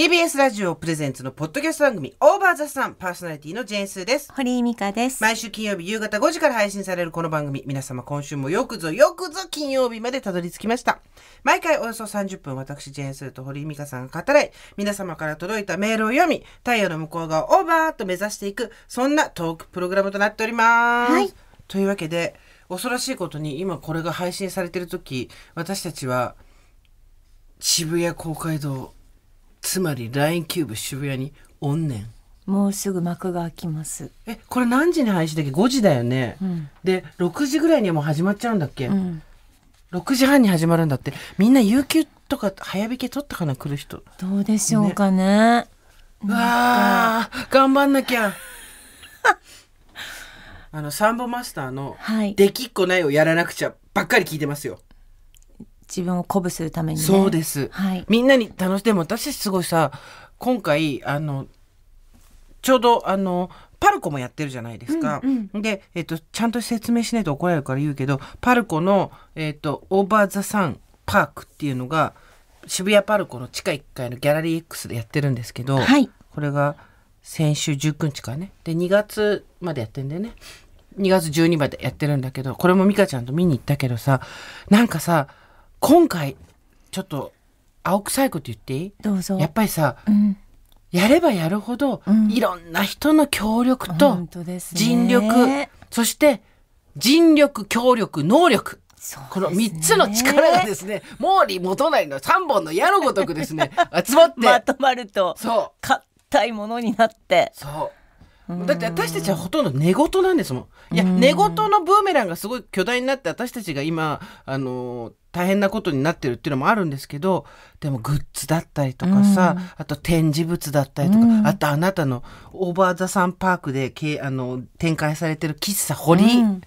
TBS ラジオプレゼンツのポッドキャスト番組オーバーザさんパーソナリティのジェーンスーです。堀井美香です。毎週金曜日夕方5時から配信されるこの番組、皆様今週もよくぞよくぞ金曜日までたどり着きました。毎回およそ30分私ジェーンスーと堀井美香さんが語らい、皆様から届いたメールを読み、太陽の向こう側をオーバーと目指していく、そんなトークプログラムとなっております。はいというわけで、恐ろしいことに今これが配信されてる時、私たちは渋谷公会堂、つまり LINE キューブ渋谷におんねん。もうすぐ幕が開きます。えこれ何時に配信だっけ？5時だよね、ん。で6時ぐらいにはもう始まっちゃうんだっけ、うん。6時半に始まるんだって。みんな有給とか早引き取ったかな？来る人。どうでしょうかね。うわー頑張んなきゃ。あのサンボマスターのはい「できっこないをやらなくちゃ」ばっかり聞いてますよ、自分を鼓舞するためにね。そうです、はい。みんなに楽しでも私すごいさ今回あのちょうどあのパルコもやってるじゃないですか。うんで、えっと、ちゃんと説明しないと怒られるから言うけどパルコの、えっと、オーバー・ザ・サンパークっていうのが渋谷パルコの地下1階のギャラリー X でやってるんですけど、はい。これが先週19日からねで2月までやってんだよね2月12までやってるんだけどこれも美香ちゃんと見に行ったけどさなんかさ今回ちょっと青臭いこと言っていい？どうぞ。やっぱりさうん。やればやるほど、うんいろんな人の協力と。尽力、そして人力協力能力そうこのですね3つの力がですね毛利元就の3本の矢のごとくですね 集まって、まとまるとそう硬いものになって。そう。だって私たちはほとんど寝言なんですもん。いや、寝言のブーメランがすごい巨大になって私たちが今、あのー大変なことになってるっていうのもあるんですけど、でもグッズだったりとかさ、あと展示物だったりとか、うん。あとあなたのオーバーザサンパークでけいあの展開されてる喫茶堀、うん。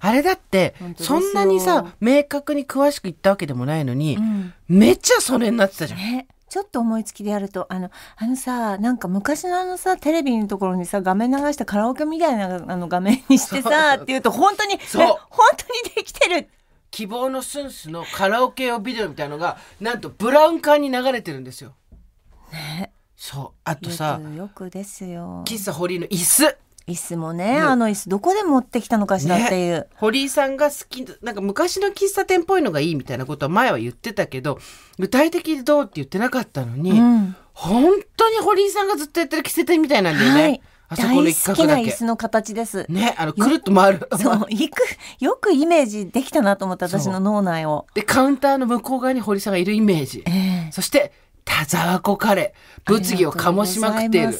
あれだってそんなにさ明確に詳しく言ったわけでもないのに、うん。めっちゃそれになってたじゃん。ね。ちょっと思いつきでやるとあのあのさなんか昔のあのさテレビのところにさ画面流したカラオケみたいなあの画面にしてさっていうと本当にそう。え本当にできてる。希望のスンスのカラオケ用ビデオみたいのがなんとブラウン管に流れてるんですよ。ね。そう。あとさよくよくですよ。喫茶堀井の椅子椅子もねあの椅子どこで持ってきたのかしらっていう、堀井さんが好きなんか昔の喫茶店っぽいのがいいみたいなことは前は言ってたけど具体的にどうって言ってなかったのに、うん。本当に堀井さんがずっとやってる喫茶店みたいなんだよね、はい。あそこの大一好きな。椅子の形です、ねあのくるっと回る。そういくよくイメージできたなと思って私の脳内を。でカウンターの向こう側に堀井さんがいるイメージ。ええ。そして田沢湖カレー。物議を醸しまくっている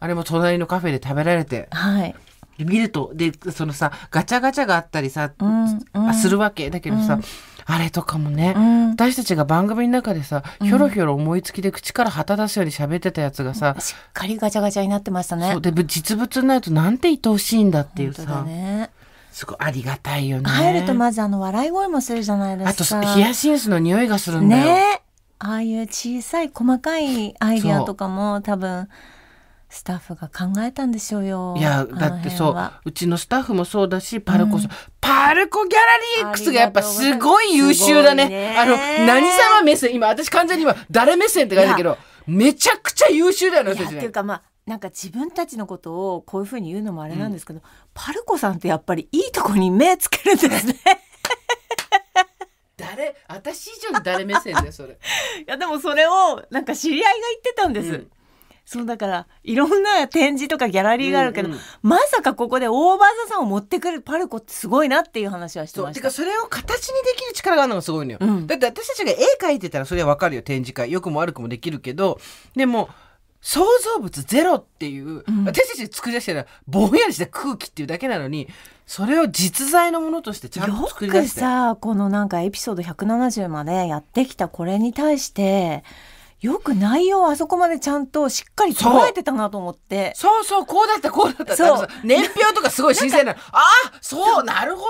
あれも隣のカフェで食べられて。はい。で見るとでそのさガチャガチャがあったりさ、うんうん。あするわけ。だけどさ、うん。あれとかもね、うん。私たちが番組の中でさひょろひょろ思いつきで口から旗出すように喋ってたやつがさ、しっかりガチャガチャになってましたね。で実物になるとなんて愛おしいんだっていうさ、ね。すごいありがたいよね。入るとまずあの笑い声もするじゃないですか。あとヒヤシンスの匂いがするんだよ、ね。ああいう小さい細かいアイデアとかも多分スタッフが考えたんでしょうよ。いやだってそううちのスタッフもそうだしパルコさ、パルコギャラリー X がやっぱすごい優秀だね。ありがとうございます。あの何様目線？今私完全に今誰目線って書いてるけどめちゃくちゃ優秀だよね。私っていうかまあなんか自分たちのことをこういうふうに言うのもあれなんですけど、パルコさんってやっぱりいいとこに目つけるんですね。誰？私以上に誰目線だよそれ。いやでもそれをなんか知り合いが言ってたんです、うんそうだからいろんな展示とかギャラリーがあるけど、うんうん。まさかここでオーバーザさんを持ってくるパルコってすごいなっていう話はしてましてた。そうかそれを形にできる力があるのがすごいのよ、うん。だって私たちが絵描いてたらそれはわかるよ。展示会良くも悪くもできるけどでも創造物ゼロっていう、ん。私たちで作り出してるぼんやりした空気っていうだけなのにそれを実在のものとしてちゃんとよ作り出して。くさこのなんかエピソード170までやってきたこれに対してよく内容をあそこまでちゃんとしっかり捉えてたなと思って。そうそうこうだったこうだった。そう。年表とかすごい新鮮な。のああそうなるほど。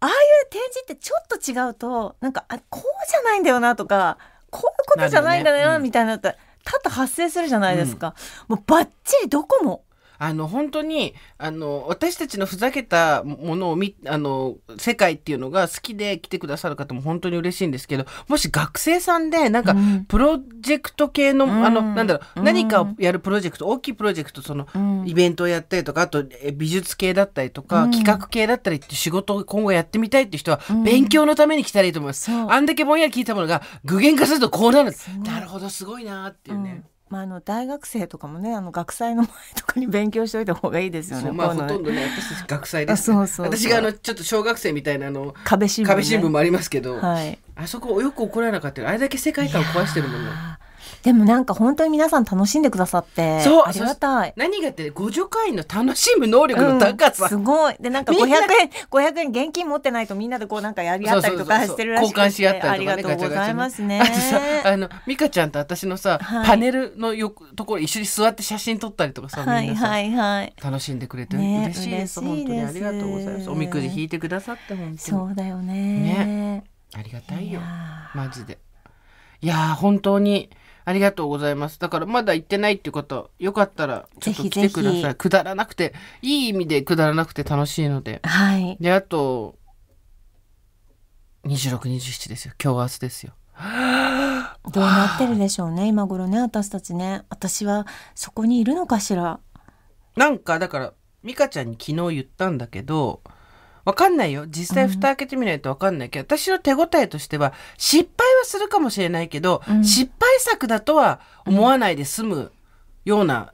ああいう展示ってちょっと違うとなんかあこうじゃないんだよなとかこういうことじゃないんだよなみたいなのって多々発生するじゃないですか、もうバッチリどこもあの本当にあの私たちのふざけたものを見あの世界っていうのが好きで来てくださる方も本当に嬉しいんですけどもし学生さんでなんかうん。プロジェクト系の、うん。あのなんだろう、うん。何かをやるプロジェクト大きいプロジェクトその、うん。イベントをやったりとかあとえ美術系だったりとか、うん。企画系だったりって仕事を今後やってみたいっていう人は、うん。勉強のために来たらいいと思います。あんだけぼんやり聞いたものが具現化するとこうなる。なるほどすごいなっていうね。うんまあ、あの大学生とかもねあの学祭の前とかに勉強しておいた方がいいですよね。まあほとんどね私学祭です、あそうそう私があのちょっと小学生みたいなあの壁新聞、ね、壁新聞もありますけど、はい。あそこよく怒らなかったよ。あれだけ世界観を壊してるものいやーでもなんか本当に皆さん楽しんでくださってそうありがたい。何がって互助会の楽しむ能力の高さ、うんすごい。でなんか500みんな円500円現金持ってないとみんなでこうなんかやり合ったりとかしてるらしくて交換し合ったりとかねありがとうございますね。あとさあの美香ちゃんと私のさ、はい。パネルのよところ一緒に座って写真撮ったりとかさ、はいみんなさ、はいはい。楽しんでくれて、ね嬉しいです。本当にありがとうございます。おみくじ引いてくださって本当に。そうだよね。ありがたいよ。マジで。いやー本当にありがとうございます。だからまだ行ってないっていう方よかったらちょっと来てください。ぜひぜひくだらなくていい意味でくだらなくて楽しいので。はい。であと2627ですよ。今日明日ですよ。どうなってるでしょうね。今頃ね私たちね。私はそこにいるのかしら。なんかだから美香ちゃんに昨日言ったんだけどわかんないよ。実際蓋開けてみないとわかんないけど、私の手応えとしては失敗はするかもしれないけど、うん。失敗作だとは思わないで済むような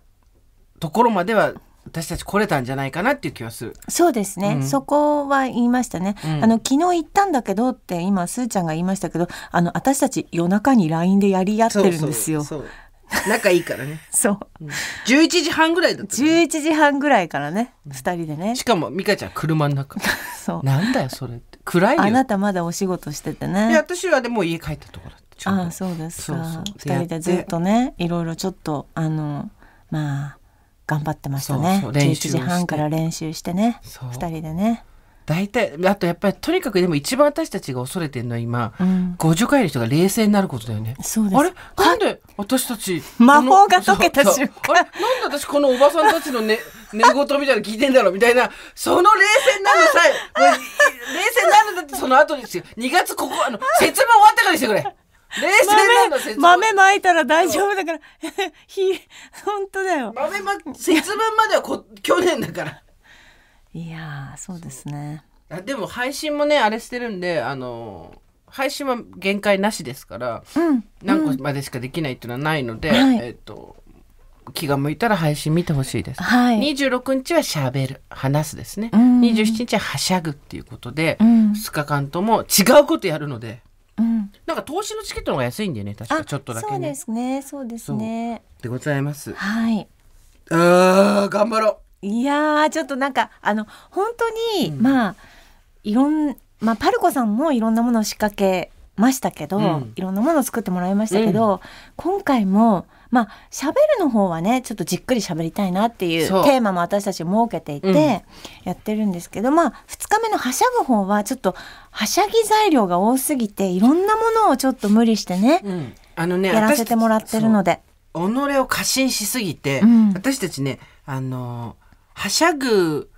ところまでは私たち来れたんじゃないかなっていう気はする。そうですね、うん。そこは言いましたね、うん。あの昨日言ったんだけどって今すーちゃんが言いましたけどあの私たち夜中に LINE でやり合ってるんですよ。そうそう 仲いいからね。そう。11時半ぐらいだった、ね。11時半ぐらいからね。二人でね。しかも美香ちゃん車の中。そう。なんだよそれって。暗いよ。あなたまだお仕事してていやね私はでもう家帰ったところだった。ああそうですそうかそう。二人でずっとねいろいろちょっとあのまあ頑張ってましたね。そうそう練習11時半から練習してね。二人でね大体あとやっぱりとにかくでも一番私たちが恐れてるのは今うん。互助会の人が冷静になることだよね。そうです。あれ？なんで私たち魔法が解けた瞬間。あれ？なんで私このおばさんたちのね 寝言みたいなの聞いてんだろうみたいな。その冷静になるのさ冷静になるんだってその後ですよ2月ここあの節分終わってからにしてくれ。冷静になるの節分豆まいたら大丈夫だからひ本当だよ豆ま節分まではこ去年だからいやーそうですね。あでも配信もねあれしてるんであの配信は限界なしですからうん。何個までしかできないっていうのはないので、はい。えっ、と気が向いたら配信見てほしいです。はい。26日はしゃべる話すですね、うん。27日ははしゃぐっていうことで、うん。2日間とも違うことやるのでうん。なんか投資のチケットの方が安いんだよね確かちょっとだけね。そうですねそうですね。でございます。はい。あー頑張ろいやーちょっとなんかあの本当に、まあいろんまあパルコさんもいろんなものを仕掛けましたけど、うん。いろんなものを作ってもらいましたけど、今回もまあ喋るの方はねちょっとじっくり喋りたいなっていうテーマも私たち設けていて、うん。やってるんですけどまあ2日目のはしゃぐ方はちょっとはしゃぎ材料が多すぎていろんなものをちょっと無理してね、う、うん、あのねやらせてもらってるので。己を過信しすぎて、うん。私たちねあのはしゃぐ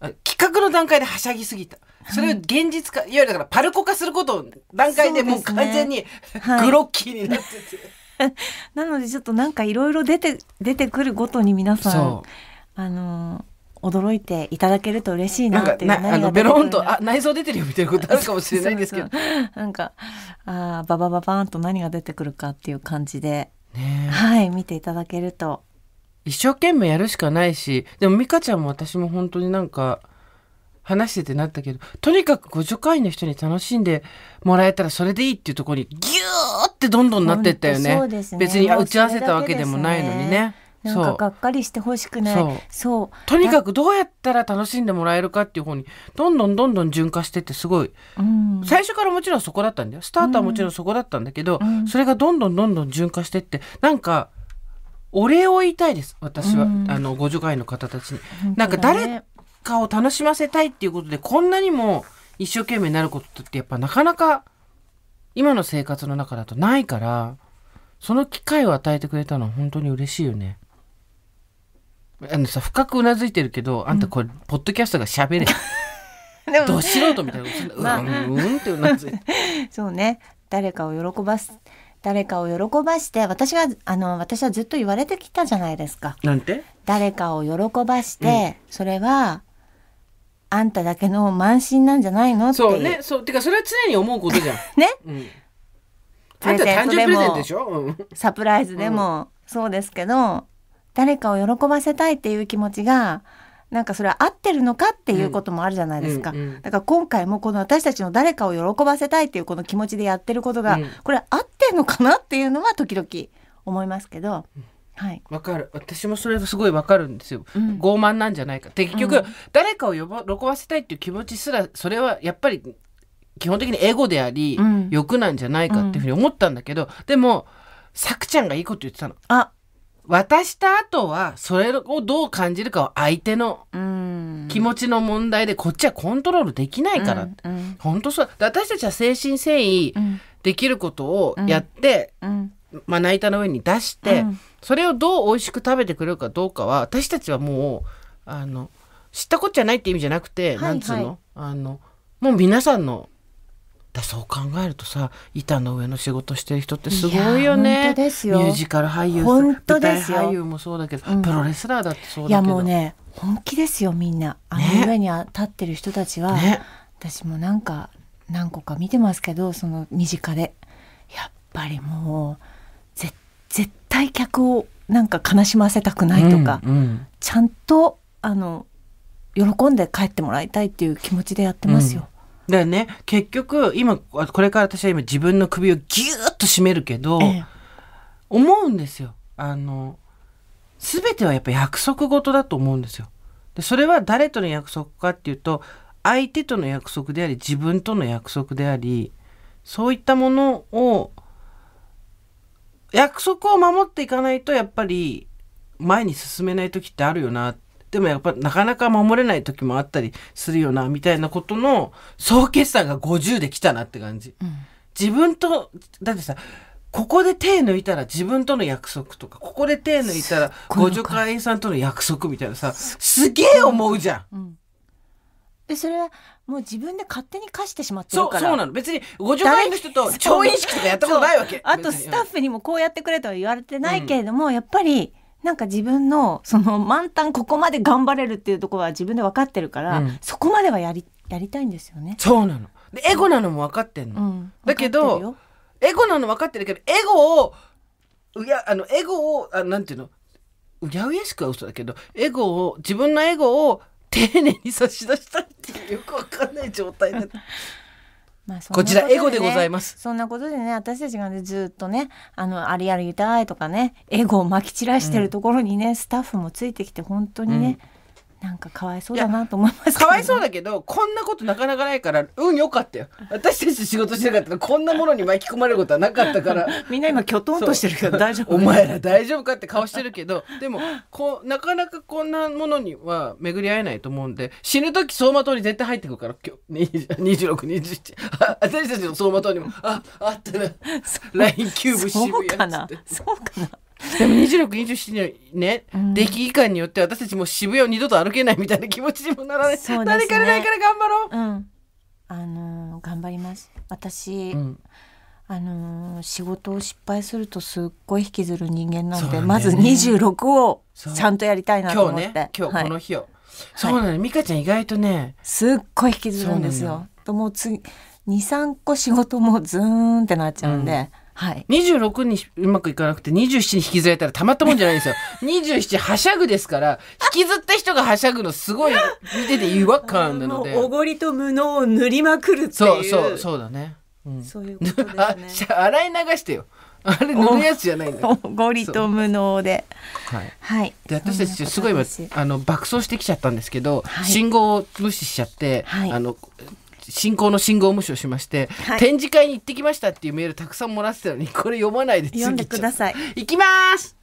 あ企画の段階ではしゃぎすぎた。それを現実化、いわゆるだからパルコ化することを段階でもう完全にはい。グロッキーになってて、なのでちょっとなんかいろいろ出て出てくるごとに皆さんそあのー驚いていただけると嬉しいうなっていうなあのベロンとあ内臓出てるよみたいなことあるかもしれないんですけど。なんかあーババババーンと何が出てくるかっていう感じで、ねえ。はい見ていただけると一生懸命やるしかないしでも美香ちゃんも私も本当になんか話しててなったけどとにかく互助会の人に楽しんでもらえたらそれでいいっていうところにギューってどんどんなってったよね。本当そうですね。別に打ち合わせたわけでもないのにね。なんかがっかりしてほしくない。そう。とにかくどうやったら楽しんでもらえるかっていう方にどんどんどんどん循化してってすごい。うん。最初からもちろんそこだったんだよ。スタートはもちろんそこだったんだけど、うん。それがどんどんどんどん循化してってなんかお礼を言いたいです私は、うん。あの互助会の方たちに。本当なんか誰かを楽しませたいっていうことでこんなにも一生懸命になることってやっぱなかなか今の生活の中だとないからその機会を与えてくれたのは本当に嬉しいよね。あのさ深くうなずいてるけどあんたこれ、ポッドキャストが喋れ。でもど素人みたいなまあ。うんうんってうなずいて。そうね。誰かを喜ばす誰かを喜ばして私があの私はずっと言われてきたじゃないですか。なんて？誰かを喜ばして、それはあんただけの慢心なんじゃないの？ってそうね。そう。てかそれは常に思うことじゃん、ね？うん、プあんた誕生日プレゼントもでしょ、うん。サプライズでもそうですけど、誰かを喜ばせたいっていう気持ちがなんかそれは合ってるのかっていうこともあるじゃないですか、うんうんだから今回もこの私たちの誰かを喜ばせたいっていうこの気持ちでやってることが、うん。これ合ってんのかなっていうのは時々思いますけど、はい、わかる。私もそれすごいわかるんですよ、うん。傲慢なんじゃないか。結局、うん。誰かを喜ばせたいっていう気持ちすらそれはやっぱり基本的にエゴであり、うん。欲なんじゃないかっていうふうに思ったんだけど、でもさくちゃんがいいこと言ってたの。あ渡した後はそれをどう感じるかは相手のうん。気持ちの問題でこっちはコントロールできないから、うんうん。本当そうで私たちは誠心誠意うん。できることをやって、うん。まな板の上に出して、うん。それをどう美味しく食べてくれるかどうかは私たちはもうあの知ったこっちゃないって意味じゃなくて、はいなんつうの,、はいあのもう皆さんのだそう考えるとさ板の上の仕事してる人ってすごいよいやね本当ですよ。ミュージカル俳優本当ですよ。俳優もそうだけど、うん。プロレスラーだってそういやだけど。もうね本気ですよみんな。あね。の上に立ってる人たちは、ね。私もなんか何個か見てますけどその身近で。やっぱりもうぜ絶対客をなんか悲しませたくないとか、うんうん。ちゃんとあの喜んで帰ってもらいたいっていう気持ちでやってますよ。だよね。結局今これから私は今自分の首をギューッと締めるけど、ええ。思うんですよ。あの全てはやっぱ約束事だと思うんですよ。でそれは誰との約束かっていうと相手との約束であり自分との約束でありそういったものを約束を守っていかないとやっぱり前に進めない時ってあるよなでもやっぱなかなか守れない時もあったりするよなみたいなことの総決算が50できたなって感じ。うん。自分とだってさここで手抜いたら自分との約束とかここで手抜いたらご助会員さんとの約束みたいなさすげえ思うじゃん。うん。でそれはもう自分で勝手に課してしまってるから。そうそうなの。別にご助会員の人と調印式とかやったことないわけ。あとスタッフにもこうやってくれとは言われてないけれども、やっぱりなんか自分のその満タンここまで頑張れるっていうところは自分で分かってるから、うんそこまではやりやりたいんですよね。そうなの。でエゴなのも分かってんの。うん、だけどエゴなの分かってるけどエゴをうやあのエゴをあなんていうの？うやうやしくは嘘だけどエゴを自分のエゴを丁寧に差し出したいっていうよく分かんない状態になってまあそんなこちらエゴでございます。そんなことでね私たちがねずっとねあのあれやりたいとかねエゴをまき散らしてるところにね、スタッフもついてきて本当にね、なんかかわいそうだなと思いますかわいそうだけどこんなことなかなかないから運良かったよ。私たち仕事してなかった。らこんなものに巻き込まれることはなかったから。みんな今きょとんとしてるけど大丈夫お前ら大丈夫かって顔してるけど。でもこうなかなかこんなものには巡り合えないと思うんで死ぬ時走馬灯に絶対入ってくるから。今日2627あ私たちの走馬灯にも。ああったな。LINE キューブ渋そうかな？そうかな？でも2627のね、うん。出来感によって私たちも渋谷を二度と歩けないみたいな気持ちにもならない、そうですね。誰からないから頑張ろう。うん。あのー頑張ります。私、うん。あのー仕事を失敗するとすっごい引きずる人間なんだよね。まず26をちゃんとやりたいなと今日思って。ね今日こはい。の日を、そうなの。美香ちゃん意外とねすっごい引きずるんですよ。ともう次23個仕事もズーンってなっちゃうんで、はい。26にうまくいかなくて27に引きずられたらたまったもんじゃないんですよ。27はしゃぐですから引きずった人がはしゃぐのすごい見てて違和感なので。ごりと無能を塗りまくるってそうそうそうだね、うん、そういうことですあね。しゃ洗い流してよ。あれ塗るやつじゃないんだよ、おごりと無能で。はい。はい。で私たちすごいあの爆走してきちゃったんですけど、はい。信号を無視しちゃって、はい。あの進行の信号無視をしまして、はい。展示会に行ってきましたっていうメールたくさんもらってたのにこれ読まないで次読んでください。行きます。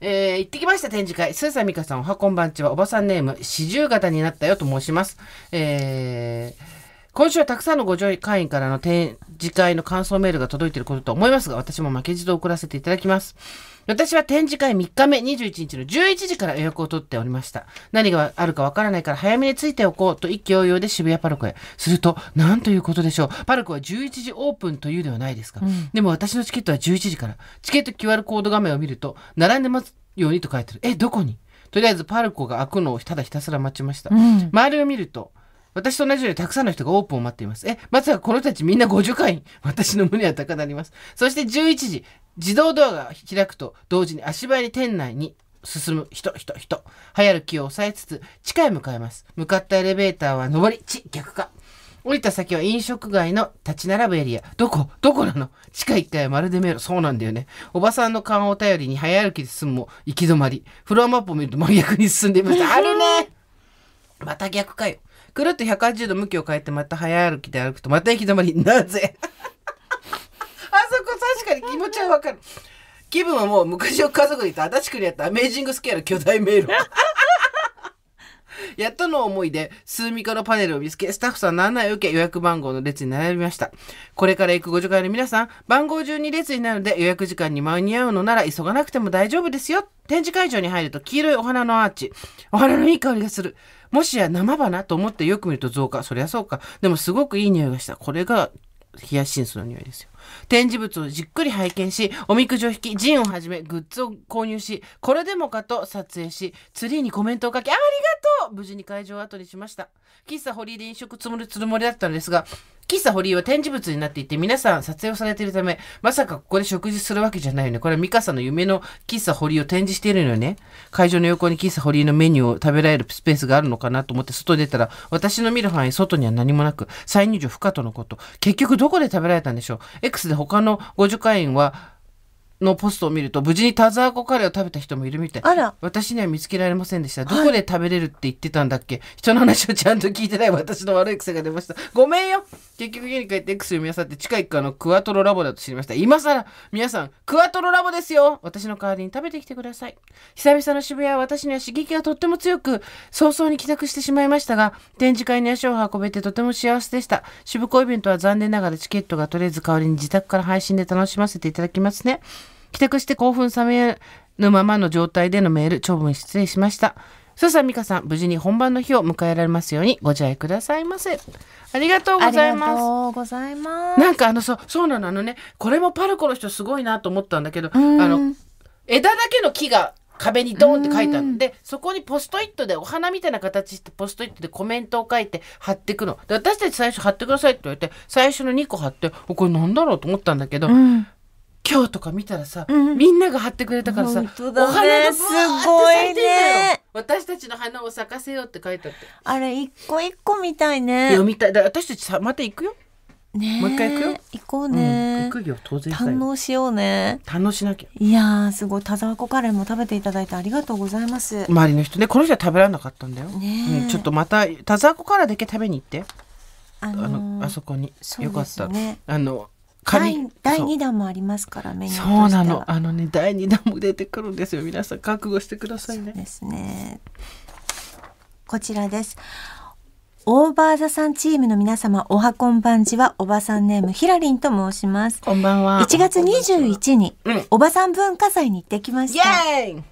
えー行ってきました展示会。スーサミカさんおはこんばんちは。おばさんネーム四十型になったよと申します。えー今週はたくさんのご助会員からの展示会の感想メールが届いていることと思いますが、私も負けじと送らせていただきます。私は展示会3日目21日の11時から予約を取っておりました。何があるかわからないから早めについておこうと一気揚々で渋谷パルコへ。すると、なんということでしょう。パルコは11時オープンというではないですか。でも私のチケットは11時から。チケット QR コード画面を見ると、並んでますようにと書いてある。え、どこに？とりあえずパルコが開くのをただひたすら待ちました。うん周りを見ると、私と同じようにたくさんの人がオープンを待っています。え、まさかこの人たちみんな50回 私の胸は高鳴ります。そして11時、自動ドアが開くと同時に足早に店内に進む人、人、人。流行る気を抑えつつ、地下へ向かいます。向かったエレベーターは上り、地、逆か。降りた先は飲食街の立ち並ぶエリア。どこ？どこなの？地下1階はまるで迷路。そうなんだよね。おばさんの顔を頼りに早歩きで進むも行き止まり。フロアマップを見ると真逆に進んでいました。あるねまた逆かよ。くるっと180度向きを変えてまた早歩きで歩くとまた行き止まり。なぜ？あそこ確かに気持ちはわかる。気分はもう昔の家族で言った足立区にあったアメージングスケール巨大迷路。やっとの思いで、数ミカのパネルを見つけ、スタッフさんの案内を受け、予約番号の列に並びました。これから行くご助会の皆さん、番号順に列になるので、予約時間に間に合うのなら急がなくても大丈夫ですよ。展示会場に入ると、黄色いお花のアーチ。お花のいい香りがする。もしや生花と思ってよく見ると増加。そりゃそうか。でもすごくいい匂いがした。これが、ヒヤシンスの匂いですよ。展示物をじっくり拝見し、おみくじを引き、ジンをはじめグッズを購入し、これでもかと撮影し、ツリーにコメントを書き、ありがとう無事に会場を後にしました。喫茶ホリーで飲食つもりつるもりだったのですが、喫茶堀井は展示物になっていて、皆さん撮影をされているため、まさかここで食事するわけじゃないよね。これはミカさんの夢の喫茶堀井を展示しているのよね。会場の横に喫茶堀井のメニューを食べられるスペースがあるのかなと思って外出たら、私の見る範囲、外には何もなく、再入場不可とのこと。結局どこで食べられたんでしょう ?X で他のご助会員は、のポストを見ると無事に田沢湖カレーを食べた人もいるみたい。あら。私には見つけられませんでした。どこで食べれるって言ってたんだっけ、人の話をちゃんと聞いてない。私の悪い癖が出ました。ごめんよ。結局家に帰って X を見漁って地下1階のクワトロラボだと知りました。今更皆さんクワトロラボですよ。私の代わりに食べてきてください。久々の渋谷は私には刺激がとっても強く早々に帰宅してしまいましたが展示会に足を運べてとても幸せでした。渋港イベントは残念ながらチケットが取れず代わりに自宅から配信で楽しませていただきますね帰宅して興奮冷めぬままの状態でのメール長文失礼しました。そさん美香さん無事に本番の日を迎えられますようにご自愛くださいませ。ありがとうごありがざいます。とうございます。なんかあのそうそうなのあのねこれもパルコの人すごいなと思ったんだけどあん。の枝だけの木が壁にドーンって書いてあるでそこにポストイットでお花みたいな形してポストイットでコメントを書いて貼っていくの。で私たち最初貼ってくださいって言われて最初の2個貼っておこれなんだろうと思ったんだけど、うん今日とか見たらさ、うん。みんなが貼ってくれたからさ、ね。お花がブワーってすごい咲いてんだよ。ね。私たちの花を咲かせようって書いてあって、あれ一個一個みたいね。読みたい。だ私たちさまた行くよ、ねえ。もう一回行くよ。行こううんね行。くよ。当然さ堪よ。能しようね。堪しなきゃ。いやーすごい田沢湖カレーも食べていただいてありがとうございます。周りの人ねこの人は食べられなかったんだよ、ねえ。うん、ちょっとまた田沢湖からだけ食べに行って。ああののーあそこに。そうよかった。あの第紙第そう二弾もありますからメニューそうはなのあのね第2弾も出てくるんですよ皆さん覚悟してくださいねですね。こちらです。オーバーザさんチームの皆様、おはこんばんちは、おばさんネームひらりんと申します。こんばんは1月21日にうん、おばさん文化祭に行ってきましイた。エーイ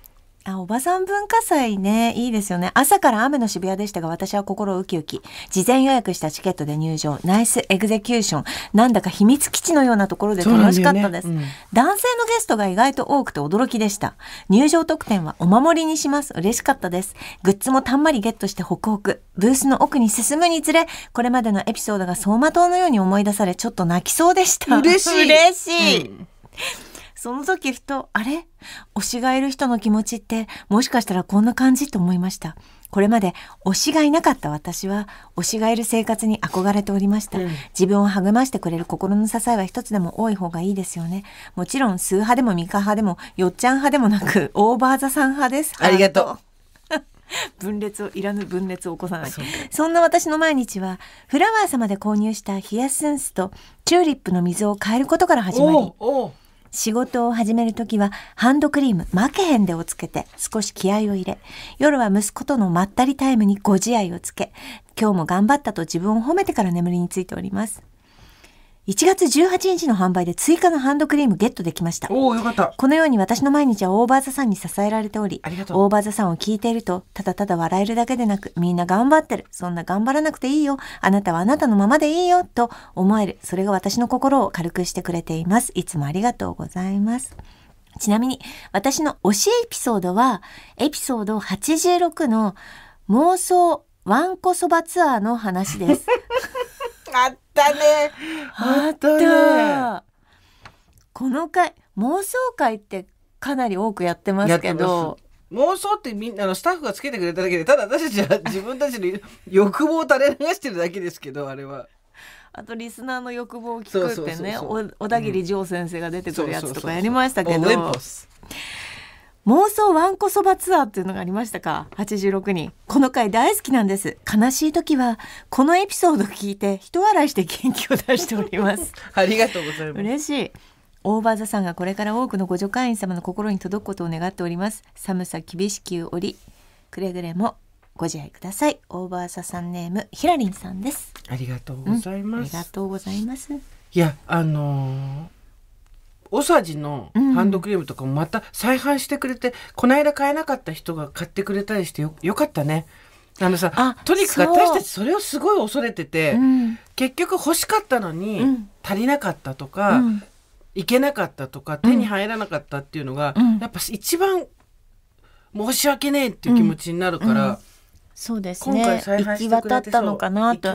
あ、おばさん文化祭ね、いいですよね。朝から雨の渋谷でしたが、私は心ウキウキ。事前予約したチケットで入場。ナイスエグゼキューション。なんだか秘密基地のようなところで楽しかったです。そうなん男性のゲストが意外と多くて驚きでした。入場特典はお守りにします。嬉しかったです。グッズもたんまりゲットしてホクホク。ブースの奥に進むにつれ、これまでのエピソードが走馬灯のように思い出され、ちょっと泣きそうでした。嬉しい嬉しい。うんその時ふと、あれ？推しがいる人の気持ちって、もしかしたらこんな感じと思いました。これまで推しがいなかった私は、推しがいる生活に憧れておりました。うん自分を励ましてくれる心の支えは一つでも多い方がいいですよね。もちろん、数派でもミカ派でも、よっちゃん派でもなく、オーバーザさん派です。ありがとう。分裂をいらぬ分裂を起こさないそんな私の毎日はフラワー様で購入したヒヤシンスとチューリップの水を変えることから始まり仕事を始めるときはハンドクリーム負けへんでをつけて少し気合を入れ、夜は息子とのまったりタイムにご自愛をつけ、今日も頑張ったと自分を褒めてから眠りについております。1月18日の販売で追加のハンドクリームゲットできました。おおよかったこのように私の毎日はオーバーザさんに支えられておりありがとうオーバーザさんを聞いていると、ただただ笑えるだけでなく、みんな頑張ってる。そんな頑張らなくていいよ。あなたはあなたのままでいいよ。と思える。それが私の心を軽くしてくれています。いつもありがとうございます。ちなみに、私の推しエピソードは、エピソード86の妄想ワンコそばツアーの話です。あったね。あったね。この回、妄想会ってかなり多くやってますけど、妄想ってみんなあのスタッフがつけてくれただけでただ私たちは 自分たちの欲望を垂れ流してるだけですけどあれは。あとリスナーの欲望を聞くってね、お小田切丈先生が出てくるやつとかやりましたけど。おウェンポス妄想わんこそばツアーっていうのがありましたか？86人。この回大好きなんです。悲しい時はこのエピソードを聞いて人笑いして元気を出しております。ありがとうございます。嬉しい。オーバーザさんがこれから多くのご助会員様の心に届くことを願っております。寒さ厳しき折くれぐれもご自愛ください。オーバーザさんネームひらりんさんです。ありがとうございあります、がとうございます。いやあのーオサジのハンドクリームとかもまた再販してくれて、この間買えなかった人が買ってくれたりしてよよかったね。あのさあとにかく私たちそれをすごい恐れてて、うん。結局欲しかったのにうん。足りなかったとか、うん。いけなかったとか手に入らなかったっていうのが、うん。やっぱ一番申し訳ねえっていう気持ちになるから、うん。そうです今回ね再販行きしてくれて渡ったのかなと。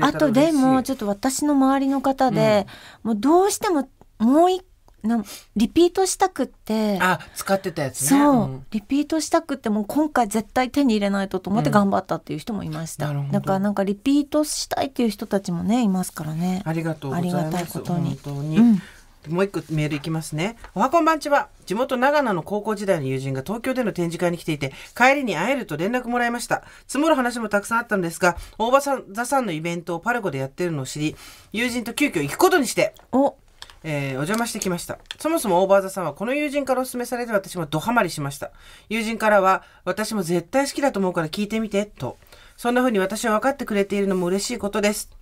あとでもちょっと私の周りの方で、もうどうしてももう一なリピートしたくってあ使ってたやつね。そう、んリピートしたくってもう今回絶対手に入れないとと思って頑張ったっていう人もいました、うんなるほどだからなんかリピートしたいっていう人たちもねいますからねありがとうございます。ありがたいことに本当に。うんもう一個メールいきますね。おはこんばんちは。地元長野の高校時代の友人が東京での展示会に来ていて、帰りに会えると連絡もらいました。積もる話もたくさんあったんですが、大場さん、座さんのイベントをパルコでやってるのを知り、友人と急遽行くことにして、おえーお邪魔してきました。そもそもオーバーザさんはこの友人からお勧めされて私もドハマりしました。友人からは私も絶対好きだと思うから聞いてみて、と。そんな風に私は分かってくれているのも嬉しいことです。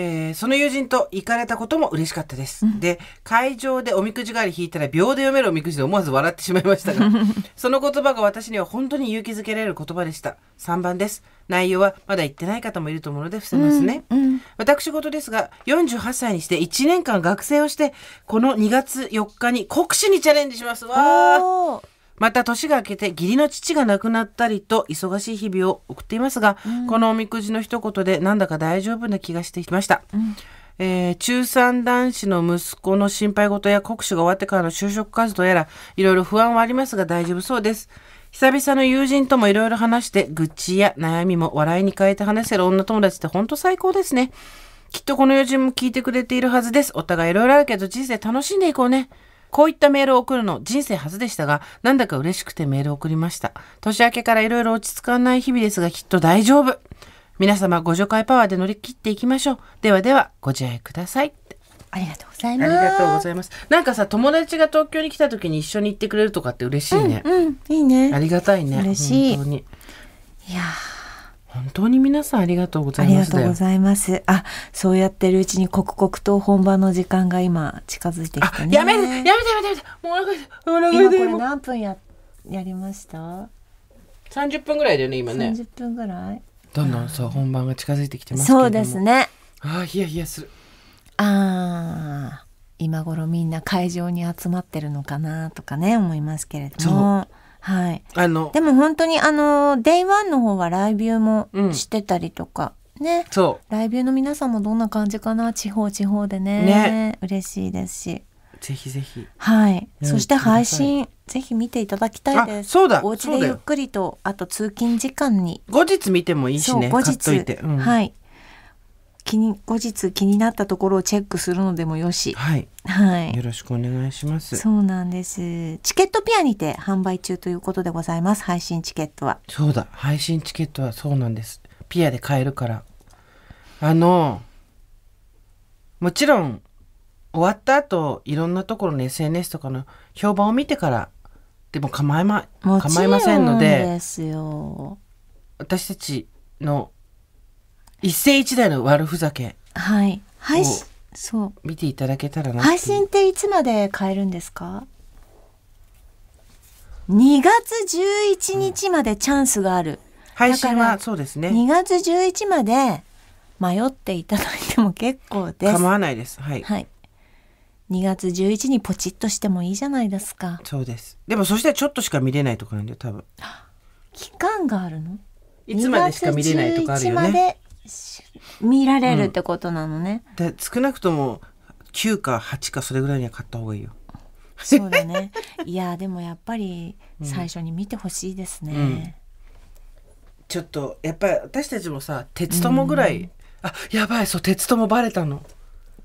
えーその友人と行かれたことも嬉しかったです。で、会場でおみくじ代わり引いたら秒で読めるおみくじで思わず笑ってしまいましたが、その言葉が私には本当に勇気づけられる言葉でした。3番です。内容はまだ言ってない方もいると思うので伏せますね。うん私事ですが、48歳にして1年間学生をして、この2月4日に国試にチャレンジしますわー。また年が明けて義理の父が亡くなったりと忙しい日々を送っていますが、このおみくじの一言でなんだか大丈夫な気がしてきました。えー中3男子の息子の心配事や国試が終わってからの就職活動やらいろいろ不安はありますが大丈夫そうです。久々の友人ともいろいろ話して愚痴や悩みも笑いに変えて話せる女友達って本当最高ですね。きっとこの友人も聞いてくれているはずです。お互いいろいろあるけど人生楽しんでいこうね。こういったメールを送るの人生初でしたが、なんだか嬉しくてメールを送りました。年明けからいろいろ落ち着かない日々ですがきっと大丈夫。皆様ご助会パワーで乗り切っていきましょう。ではではご自愛ください。ありがとうございあますりがとうございます。なんかさ、友達が東京に来た時に一緒に行ってくれるとかって嬉しいね。うんいいねありがたいね。嬉しい本当に。いやー本当に皆さんありがとうござありがいますだよ。とうございます。あ、そうやってるうちに刻々と本番の時間が今近づいてきあて、ね。やめて、やめて、やめて、やめて。もうお腹お腹今これ何分ややりました？30分ぐらいだよね、今ね。30分ぐらい？どんどんそう、本番が近づいてきてますけれども。そうです。ね。ああ、ヒヤヒヤする。ああ、今頃みんな会場に集まってるのかなとかね思いますけれども。はい。あの、でも本当にあの Day One の方はライブビューもうん。してたりとか、ね。そライブビューの皆さんもどんな感じかな？地方地方でね。ね。嬉しいですし。う。ぜひぜひ。はい、うんそして配信ぜひ見ていただきたいです。あそうだお家でゆっくりとあと通勤時間に。後日見てもいいしね。後日、て。うん。はい気に後日気になったところをチェックするのでもよしはい。はいよろしくお願いします。そうなんですチケットピアにて販売中ということでございます配信チケットはそうだ。配信チケットはそうなんです。ピアで買えるから。あの、もちろん、終わった後いろんなところの SNS とかの評判を見てからでも構いま構いませんのでですよ私たちの一世一代の悪ふざけ。はい。配信そう。見ていただけたらな配信っていつまで買えるんですか？2月11日までチャンスがある、配信はそうですね。2月11まで迷っていただいても結構です。構わないですはいはい2月11にポチッとしてもいいじゃないですかそうですでもそしたらちょっとしか見れないとかなんだよ多分期間があるのいつまでしか見れないとかあるよ2月11まね見られるってことなのね、で少なくとも9か8かそれぐらいには買った方がいいよ。そうだね。いやでもやっぱり最初に見てほしいですね、ちょっとやっぱり私たちもさ鉄友ぐらい、あやばいそう鉄友バレたの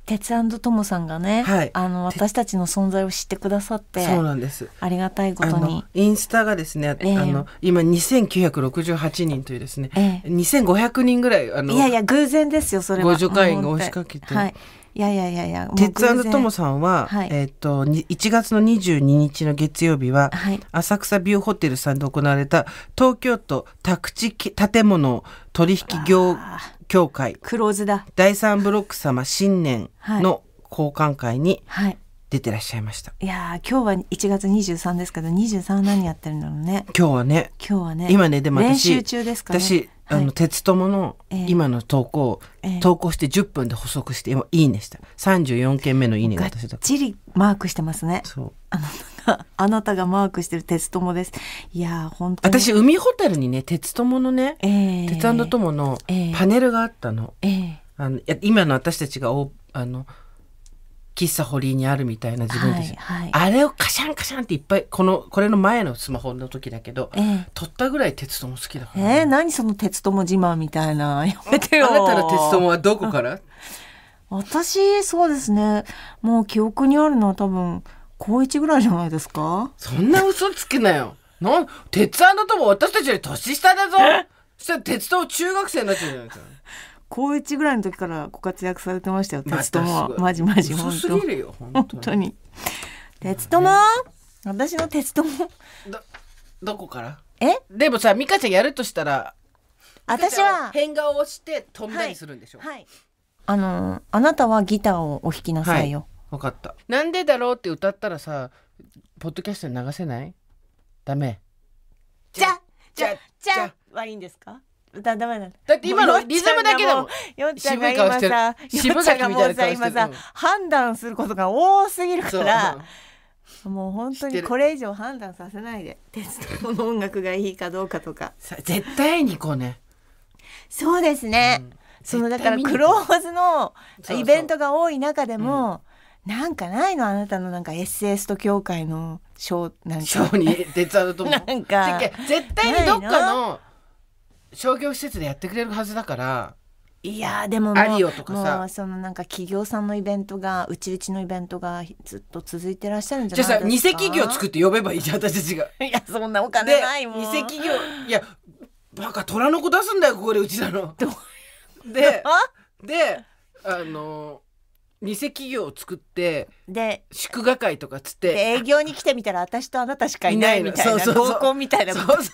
鉄ともさんがね、はい。あの私たちの存在を知ってくださってそうなんです。ありがたいことに。インスタがですね、ええ。あの今2968人というですね、ええ。2500人ぐらいあのいやいや偶然ですよそれは。ご助会員が押しかけて。はい。いやいやいやいや鉄偶然。ともさんは、はい。えっ、とに1月の22日の月曜日は、はい。浅草ビューホテルさんで行われた東京都宅地建物取引業あ協会。クローズだ。第三ブロック様新年の交換会にはい。出てらっしゃいました。いやー今日は1月23ですけど23何やってるんだろうね。今日はね今日はね今ねでも練私習中ですかね。私、あの鉄友のええ。今の投稿を、ええ。投稿して10分で補足して今いいねした。34件目のいいねががっ私だちりマークしてますね。そう。あなたがあなたがマークしてる鉄友です。いやー本当に。私海ホテルにね鉄友のね、えー、鉄友のええ。パネルがあったの,、えーあの今の私たちがおあの喫茶堀井にあるみたいな自分たち、はいはい。あれをカシャンカシャンっていっぱいこのこれの前のスマホの時だけど、えー撮ったぐらい鉄友好きだから。ね、えー、何その鉄友自慢みたいな。やめてよ。あなたの鉄友はどこから？私そうですね。もう記憶にあるのは多分高一ぐらいじゃないですか？そんな嘘つくなよ。なん、鉄友私たちより年下だぞ。そしたら鉄友中学生になっちゃうじゃないか。高一ぐらいの時からご活躍されてましたよ鉄友はすごい。マジマジ嘘本当すぎるよ、本本当当に。鉄友？私の鉄友？ど、どこから？え？でもさ、ミカちゃんやるとしたら、私は変顔をして飛んだりするんでしょ？はい。あのあなたはギターをお弾きなさいよ、わかった。なんでだろうって歌ったらさ、ポッドキャストに流せない？ダメ。じゃじゃ、じゃはいいんですか？だダメだ。だって今のリズムだけでも。よっちゃんが今さよ渋い顔してるっちゃんがもうさ渋い顔してる。今さうん。判断することが多すぎるそう。からもう本当にこれ以上判断させないで。鉄道の音楽がいいかどうかとか。さ絶対にこうね。そうですね、そのだからクローズのそうイベントが多い中でもなんかないの？あなたのなんか SS と協会の賞なんかショーに鉄アとも。なんか絶対にどっかの商業施設でやってくれるはずだから。いやーでももうアリオとかさもうそのなんか企業さんのイベントがうちうちのイベントがずっと続いてらっしゃるんじゃじゃあないですか？さ偽企業作って呼べばいいじゃん私たちが。いやそんなお金でないもん偽企業いやバカ虎の子出すんだよここでうちらの。であであの偽企業を作ってで祝賀会とかつって。営業に来てみたら私とあなたしかいないみたいな合コンみたいなそうそう。で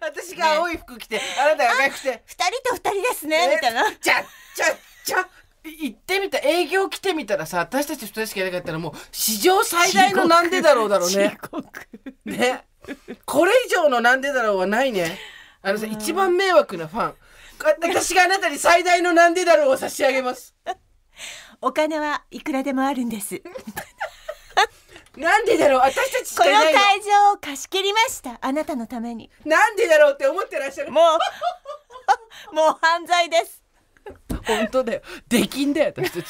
私が青い服着て、あなたが赤い服着て。二人と二人ですねみたいなじゃじゃじゃ行ってみた営業来てみたらさ私たち二人しかいなかったらもう史上最大のなんでだろうだろうねねこれ以上のなんでだろうはないねあのさ一番迷惑なファン私があなたに最大のなんでだろうを差し上げます。お金はいくらでもあるんです。なんでだろう？私たちしこの会場を貸し切りました。あなたのために。なんでだろうって思ってらっしゃる。もうもう犯罪です。本当だよ。できんだよ私たち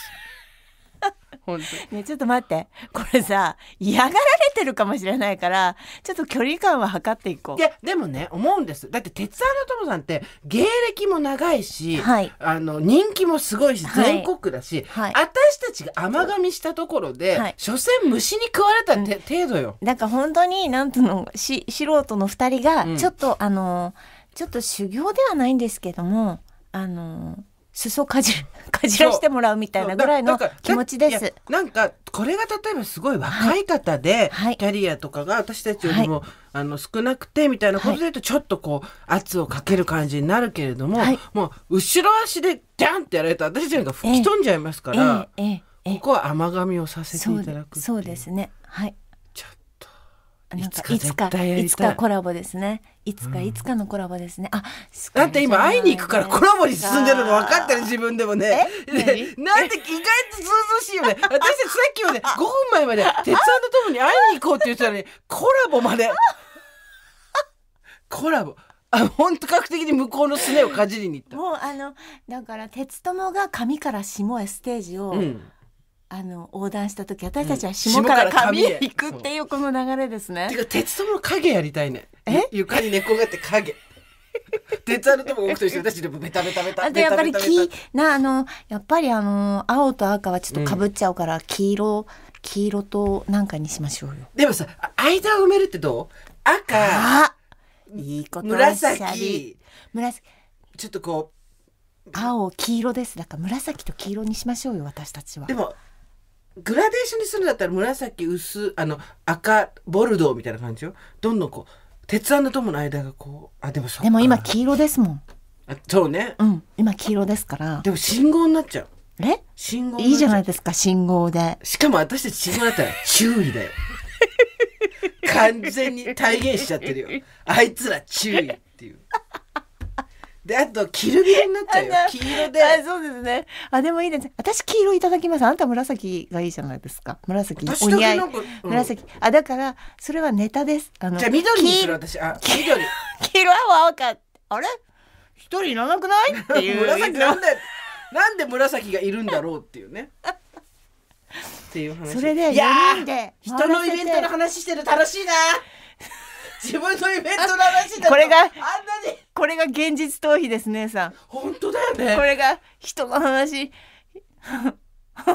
本当に。ねちょっと待って。これさ嫌がられてるかもしれないからちょっと距離感は測っていこいやでもね思うんです。だって鉄腕の友さんって芸歴も長いし、はい。あの人気もすごいしはい。全国だし、はい。私たちが甘噛みしたところで、はい。所詮虫に食われたて、程度よ。うなんか本当になんていうのし素人の二人がうん。ちょっと、あのちょっと修行ではないんですけどもあの裾かじる かじらしてもらうみたいなぐらいの気持ちです。なんかこれが例えばすごい若い方で、はい。キャリアとかが私たちよりも、あの少なくてみたいなことで言うとちょっとこう圧をかける感じになるけれども、はい。もう後ろ足でジャンってやられたら私たちが吹き飛んじゃいますかえら、ええええ。ここは甘噛みをさせていただくそうですね。はい。いつか絶いつかいいつかコラボですね。いつかいつかのコラボですね。あ、すごいだって今会いに行くからコラボに進んでるの分かってる自分でもね。なんで意外とずうずうしいよね。私たちさっき まで5分前まで鉄腕とともに会いに行こうって言ってたのにコラボまで。コラボ。あ本当確的に向こうのすねをかじりに行っもうあのだから鉄友が上から下へステージを、た。うん。あの横断した時私たちはうん下から上へ行くっていうこの流れですね。て。か鉄友の影やりたいね。え？ゆ床に寝転がって影。鉄腕のとも僕と一緒に私でもベタベタベタ。あとやっぱり黄なあのやっぱりあの青と赤はちょっとかぶっちゃうから、黄色黄色となんかにしましょうよ。タでもさ、あ間を埋めるってどう？赤、あいいこと紫、紫。ちょっとこ青黄色です。だから紫と黄色にしましょうよ私たちは。う、でも、グラデーションにするんだったら紫薄あの赤ボルドーみたいな感じよ。どんどんこう鉄腕の友の間がこうあでもそっか。でも今黄色ですもん。あそうね。うん。今黄色ですから。でも信号になっちゃう。え？信号いいじゃないいですか信号で。しかも私たち信号だったら注意だよ。完全に体現しちゃってるよ。あいつら注意っていうであとキルビルになっちゃうよ。黄色で。あそうですね。あでもいいです。私黄色いただきます。あんた紫がいいじゃないですか。紫私お似合い。うん。紫。あだからそれはネタです。あのじゃあ緑にする黄私。あ緑。黄色は赤あれ？一人いらなくない？っていう。紫なんでなんで紫がいるんだろうっていうね。っていう話。それでいや4人でー人のイベントの話してる楽しいな 自分のイベントの話だとこれがあんなに。これが現実逃避です姉さん。本当だよね。これが人の話。だって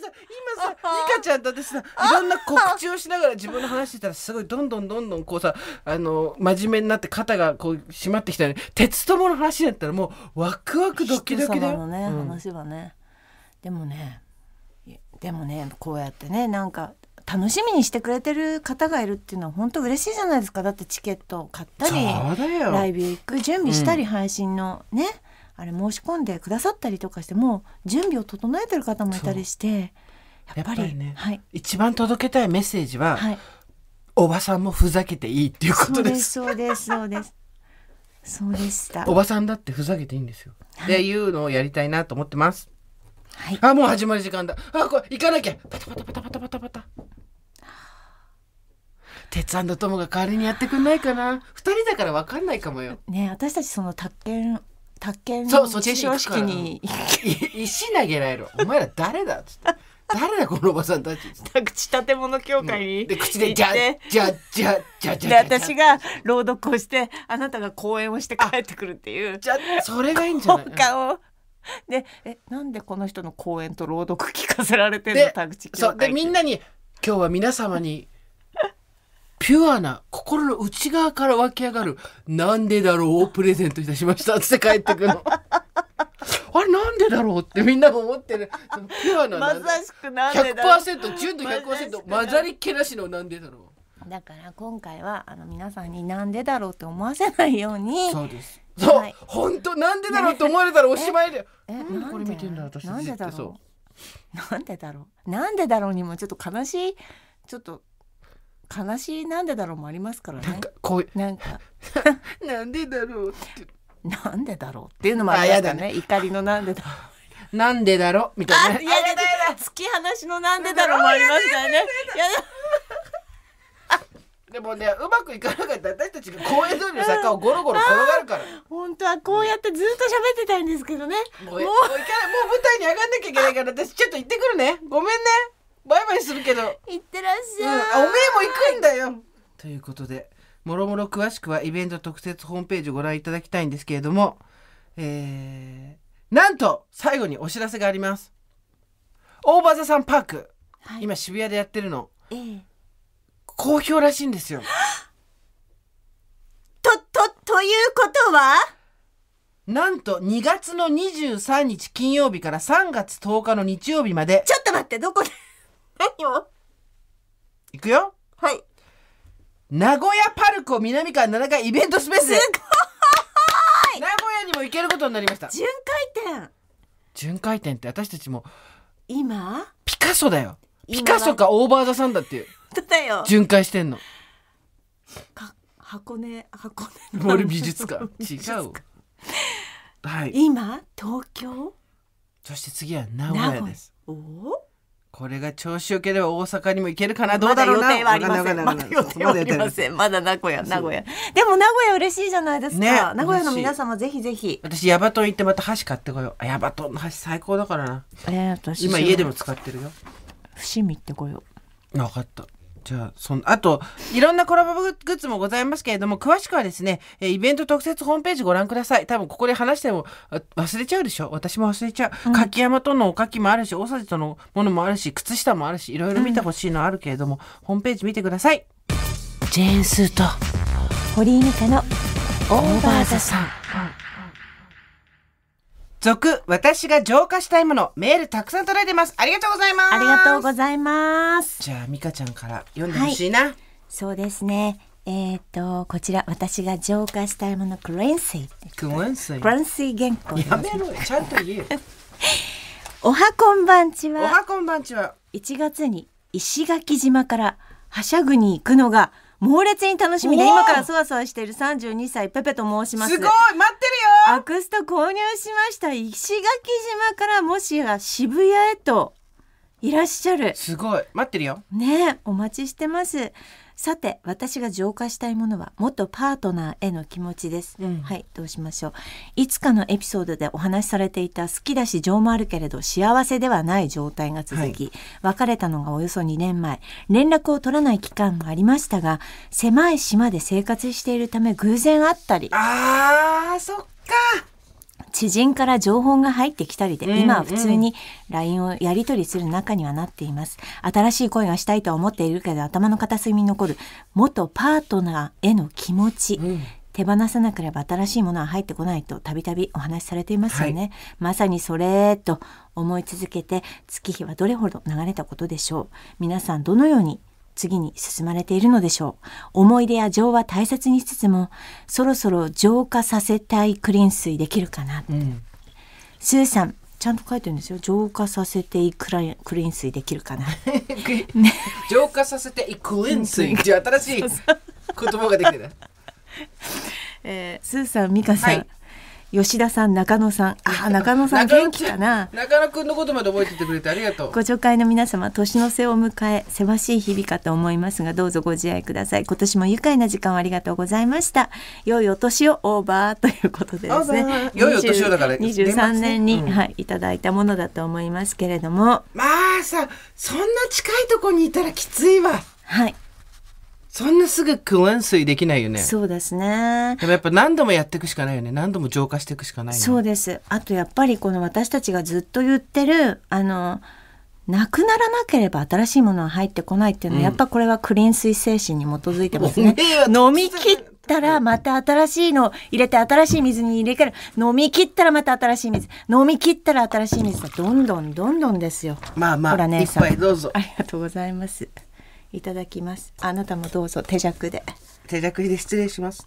さ今さリカちゃんと私さいろんな告知をしながら自分の話してたらすごいどんどんどんどんこうさあの真面目になって肩がこう締まってきたのに鉄友の話だったらもうワクワクドキドキだよ。ね、うん。話はね。でもねいでもねこうやってねなんか楽しみにしてくれてる方がいるっていうのは本当嬉しいじゃないですかだってチケットを買ったりライブ行く準備したり、配信のねあれ申し込んでくださったりとかしてもう準備を整えてる方もいたりしてやっぱりねはい一番届けたいメッセージは、はいおばさんもふざけていいっていうことです。そうですそうですそうでしたおばさんだってふざけていいんですよ。っていうのをやりたいなと思ってます。はいあ、もう始まる時間だ。あ、これ行かなきゃ。パタパタパタパタパタパタ。鉄腕ともが代わりにやってくんないかな。二人だからわかんないかもよ。ね私たちその宅建宅建そうそっち行式に。い 石投げられる。お前ら誰だっつって。誰だこのおばさんたち。宅地建物協会にで口でじゃじゃじゃじゃじでゃじゃ私が朗読をしてあなたが講演をして帰ってくるっていう。じゃそれがいいんじゃない？本館を。でえなんでこの人の講演と朗読聞かせられてるの？で宅地そうでみんなに今日は皆様にピュアな心の内側から湧き上がる「なんでだろう」をプレゼントいたしましたって帰ってくの。あれなんでだろうってみんなも思ってる。ピュアなまさしくなんでだろう。100%純度まさし100%く混ざりっけなしのなんでだろだから今回はあの皆さんになんでだろうって思わせないように。うそうです。そう、はい。本当なんでだろうって思われたら おしまいだよえなんで？これ見てんだ私なんでだろう。なんでだろう？なんでだろう？にもちょっと悲しいちょっと悲しいなんでだろうもありますからね。なんかこういなんか。う なんでだろうって。なんでだろうっていうのもありますからあね。怒りのなんでだろう。なんでだろうみたいな。あ、やだやだ突き放しのなんでだろうもありますからね。やだ。でもねうまくいかなかったら私たちが公園通りの坂をゴロゴロ転がるから。本当はこうやってずっと喋ってたいんですけどね。もうもうもう舞台に上がんなきゃいけないから私ちょっと行ってくるね。ごめんねバイバイするけど、うん、いってらっしあゃい。おめえも行くんだよ。ということでもろもろ詳しくはイベント特設ホームページをご覧いただきたいんですけれどもえー、なんと最後にお知らせがあります。大場座さんパーク、はい。今渋谷でやってるの。ええ。好評らしいんですよ。ととということは？なんと2月の23日金曜日から3月10日の日曜日まで。ちょっと待って、どこで？何をいくよ。はい。名古屋パルコ南館7階イベントスペース。です名古屋にも行けることになりました。巡回展。巡回展って私たちも今？ピカソだよ。今ピカソかオーバーザさんだっていう。だよ。巡回してんの。か箱根、箱根。モール美術館。違う。はい。今？東京？そして次は名古屋です。おおこれが調子よければ大阪にも行けるかなどうだろうなまだ予定はありません。まだ予定はありません。まだ名古屋、名古屋。でも名古屋嬉しいじゃないですか。ね名古屋の皆様ぜひぜひ。私ヤバトン行ってまた箸買ってこようあヤバトンの箸最高だからなえー、私今家でも使ってるよ伏見ってこよ分かったじゃあそんあといろんなコラボグッズもございますけれども詳しくはですねえーイベント特設ホームページご覧ください。多分ここで話してもあ忘れちゃうでしょ？私も忘れちゃう、柿山とのおかきもあるし大さじとのものもあるし靴下もあるしいろいろ見てほしいのあるけれども、ホームページ見てください。ジェーンスーとう。堀井美香のオーバーザささん続私が浄化したいものメールたくさん届いてますありがとうございますありがとうございます。じゃあ美香ちゃんから読んでほしいな、そうですね。えっ、と、こちら、私が浄化したいもの、クレンシー。クワンスイクレンシー原稿。やめろよちゃんと言えよ おはこんばんちおは。はこんばんちは1月に石垣島からはしゃぐに行くのが猛烈に楽しみで今からそわそわしている32歳ペペと申します。すごい待ってるよ。アクスタ購入しました石垣島からもしや渋谷へといらっしゃる。すごい。待ってるよ。ねえお待ちしてます。さて私が浄化したいものは元パートナーへの気持ちです、うん。はいどうしましょう。いつかのエピソードでお話しされていた好きだし情もあるけれど幸せではない状態が続き、別れたのがおよそ2年前連絡を取らない期間もありましたが狭い島で生活しているため偶然会ったり。あーそっか知人から情報が入ってきたりで、うん今は普通に LINE をやり取りする中にはなっています。新しい恋がしたいとは思っているけど頭の片隅に残る元パートナーへの気持ち。うん。手放さなければ新しいものは入ってこないとたびたびお話しされていますよね、まさにそれと思い続けて月日はどれほど流れたことでしょう。皆さんどのように次に進まれているのでしょう。思い出や情は大切にしつつもそろそろ浄化させたいクリーン水できるかな。うんスーさんちゃんと書いてるんですよ。浄化させていくらクリーン水できるかな。浄化させていくレンスイっていう。新しい言葉ができてる。えースーさん美香さん、はい吉田さん中野さん。あ中野さん元気かな？中野くんのことまで覚えててくれてありがとう。ご助会の皆様年の瀬を迎えせわしい日々かと思いますがどうぞご自愛ください。今年も愉快な時間をありがとうございました。良いお年をオーバーということでですね。良いお年をだから20 23年に、うん。はいいただいたものだと思いますけれども。まあさそんな近いとこにいたらきついわ。はいそんなすぐクレンスイできないよね。そうですね。でもやっぱ何度もやっていくしかないよね。何度も浄化していくしかないねそうです。あとやっぱりこの私たちがずっと言ってるあのなくならなければ新しいものは入ってこないっていうのは、うん。やっぱこれはクリーン水精神に基づいてますね。飲み切ったらまた新しいのを入れて新しい水に入れ替える。飲み切ったらまた新しい水。飲み切ったら新しい水どんどんどんどんですよ。まあまあ一ほら姉さん。杯どうぞ。ありがとうございますいただきます。あなたもどうぞ手酌で。手酌で失礼します。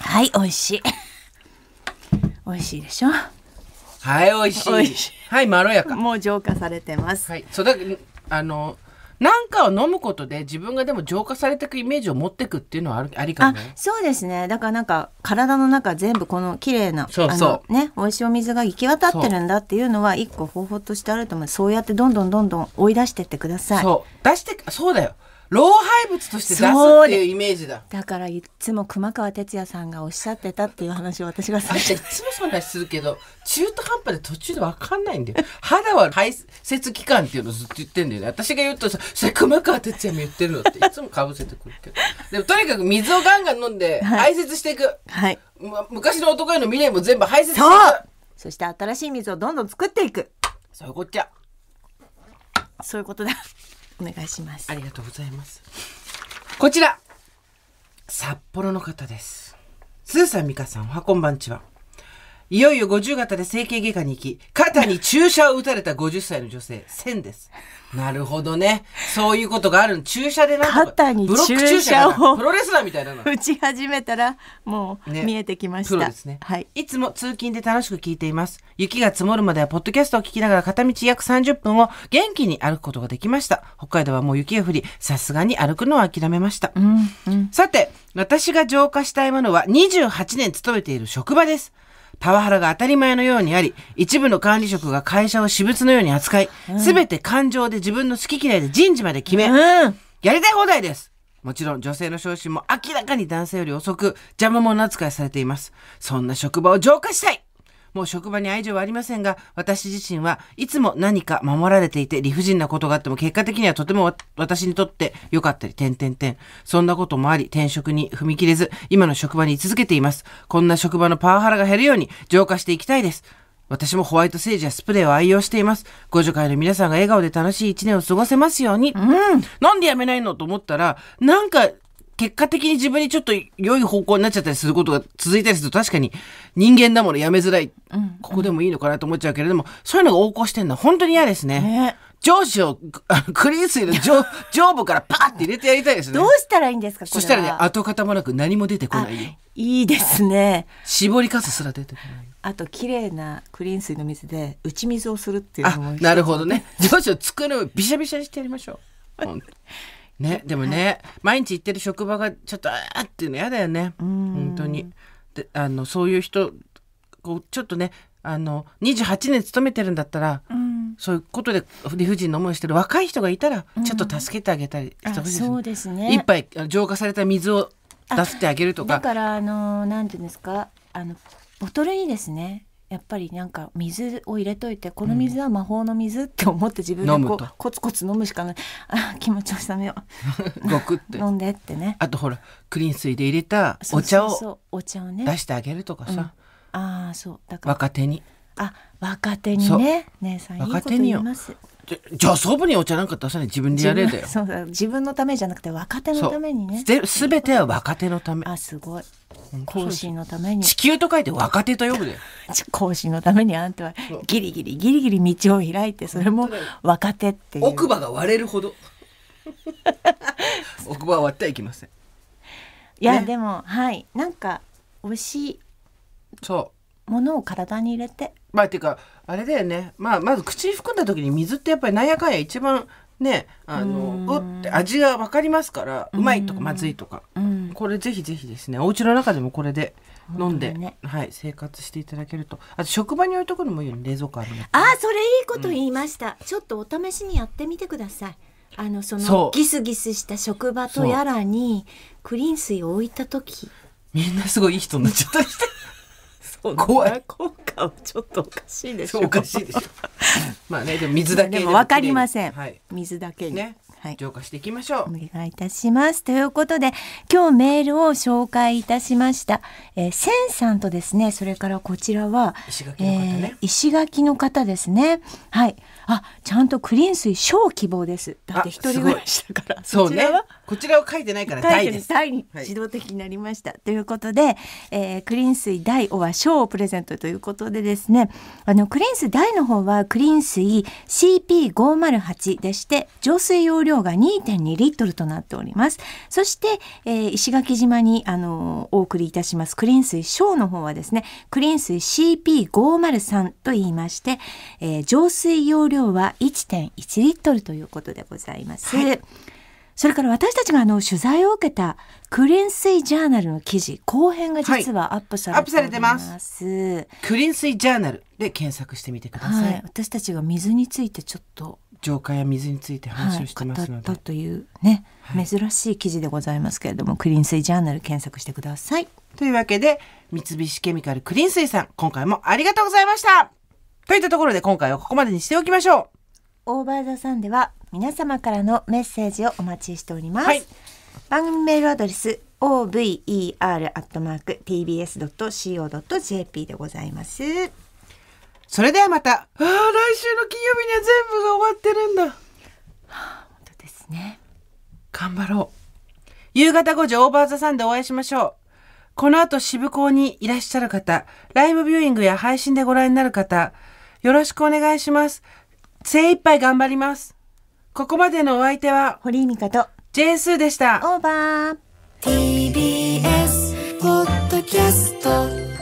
はい美味しい。美味しいでしょ？はい美味しい。はいまろやか。もう浄化されてます。はいそうだあのなんかを飲むことで自分がでも浄化されていくイメージを持っていくっていうのはあるありかあもね。そうですね。だからなんか体の中全部この綺麗なそうそう。ね美味しいお水が行き渡ってるんだっていうのは一個方法としてあると思う。そうやってどんどんどんどん追い出してってください。そう。出してそうだよ老廃物として出すそうでっていうイメージだ。だからいつも熊川哲也さんがおっしゃってたっていう話を私がさあんたいつもそんな話するけど中途半端で途中で分かんないんだよ。肌は排泄期間っていうのずっと言ってんだよね。私が言うとさそれ熊川哲也も言ってるのっていつもかぶせてくるけど。でもとにかく水をガンガン飲んでは排泄していく、はい。む昔の男への未練も全部排泄していく。そうそして新しい水をどんどん作っていく。そういうこっちゃ。そういうことだお願いします。ありがとうございます。こちら。札幌の方です。スーさん美香さんおはこんばんちは。いよいよ50型で整形外科に行き、肩に注射を打たれた50歳の女性、1000です。なるほどね。そういうことがある注射でなんとか。肩にブロック注射をプロレスラーみたいなの。打ち始めたらもうね見えてきました。プロですね。はい。いつも通勤で楽しく聞いています。雪が積もるまではポッドキャストを聞きながら片道約30分を元気に歩くことができました。北海道はもう雪が降り、さすがに歩くのは諦めました。うんうん。さて、私が浄化したいものは28年勤めている職場です。パワハラが当たり前のようにあり、一部の管理職が会社を私物のように扱い、すべて感情で自分の好き嫌いで人事まで決め、うん。やりたい放題です。もちろん女性の昇進も明らかに男性より遅く邪魔者扱いされています。そんな職場を浄化したいもう職場に愛情はありませんが、私自身はいつも何か守られていて理不尽なことがあっても結果的にはとてもわ私にとって良かったり、点々点。そんなこともあり、転職に踏み切れず、今の職場に居続けています。こんな職場のパワハラが減るように浄化していきたいです。私もホワイトセージやスプレーを愛用しています。ご助会の皆さんが笑顔で楽しい一年を過ごせますように。なんでやめないのと思ったら、なんか、結果的に自分にちょっと良い方向になっちゃったりすることが続いたりすると確かに人間だものやめづらい。ここでもいいのかなと思っちゃうけれども、そういうのが横行してんのは本当に嫌ですね。ね上司を クリーン水の上 上部からパーって入れてやりたいですねどう。したらいいんですかそしたらね、跡形もなく何も出てこないよ。いいですね。絞りかすすら出てこない。あと綺麗なクリーン水の水で打ち水をするっていうあのも、なるほどね。上司を机の上びしゃびしゃにしてやりましょう。ね、でもね、毎日行ってる職場がちょっとあーっていうの嫌だよね。本当に。で、あの、そういう人、こう、ちょっとね、あの、28年勤めてるんだったら、うん。そういうことで理不尽な思いしてる若い人がいたら、ちょっと助けてあげたりしてあほしいですそうですね。一杯浄化された水を出してあげるとか。だからあのなんていうんですか？あのボトルにですねやっぱりなんか水を入れといてこの水は魔法の水って思って自分でこうコツコツ飲むしかない。あ気持ちを収めよ ごくって。う。飲んでってね。あとほら、クリーン水で入れたお茶をお茶をね。出してあげるとかさ、ああそう。だから。若手に。あ若手にね。姉さんいいこと若手によ。言いますじゃあそぶにお茶なんか出さない？自分でやれだよ。そうだ自分のためじゃなくて若手のためにねすべては若手のため。あすごい当講師のために地球と書いて若手と呼ぶで。講師のためにあんたはギリギリギリギリ道を開いてそれも若手っていう奥歯が割れるほど。奥歯は割ってはいけません。いや、ねでもはいなんか美味しいそう。ものを体に入れてまあっていうかあれだよね。まあまず口に含んだ時に水ってやっぱりなんやかんや一番ねあのうって味がわかりますからうまいとかまずいとか。うん。これぜひぜひですね。お家の中でもこれで飲んで、ねはい生活していただけると。あと職場に置いとくのもいいよね。冷蔵庫あるのあーそれいいこと言いました、ちょっとお試しにやってみてください。あのそのギスギスした職場とやらにクリーン水を置いた時。みんなすごいいい人になっちゃった。りして怖い効果はちょっとおかしいでしょおかしいでしょ まあねでも水だけでも分かりません、はい水だけに、ね、はい浄化していきましょうお願いいたします。ということで、今日メールを紹介いたしました。えー、センさんとですね、それからこちらは、石垣の方ねえー石垣の方ですね。はい。あ、ちゃんとクリーン水小希望です。だってあ一人暮らしだから。そうねこちらを書いてないから書いてる大です。大にはい。自動的になりました、ということで、えークリーン水大おは小をプレゼントということでですね。あのクリーン水大の方はクリーン水 CP508 でして浄水容量が2.2リットルとなっております。そして、えー石垣島にあのお送りいたします。クリーン水小の方はですねクリーン水 CP503 と言いまして、えー浄水容量は1.1リットルということでございます、それから私たちがあの取材を受けたクリーン水ジャーナルの記事後編が実はアップされております。アップされてます。クリーン水ジャーナルで検索してみてください、はい、私たちが水についてちょっと、浄化や水についてはい、話をして語ますので、ったとい。うね、珍しい記事でございますけれどもクリーン水ジャーナル検索してください。というわけで三菱ケミカルクリーン水さん今回もありがとうございました。といったところで今回はここまでにしておきましょオーバーザさんでは皆様からのメッセージをお待ちしております。はい番組メールアドレス over.tbs.co.jp でございます。うそれではまたあー来週の金曜日には全部が終わってるんだ本当ですね。頑張ろう夕方5時オーバーザさんでお会いしましょうこの後渋港にいらっしゃる方、ライブビューイングや配信でご覧になる方、よろしくお願いします。精一杯頑張ります。ここまでのお相手は、堀井美香とジェーンスーでした。オーバー TBS ポッドキャスト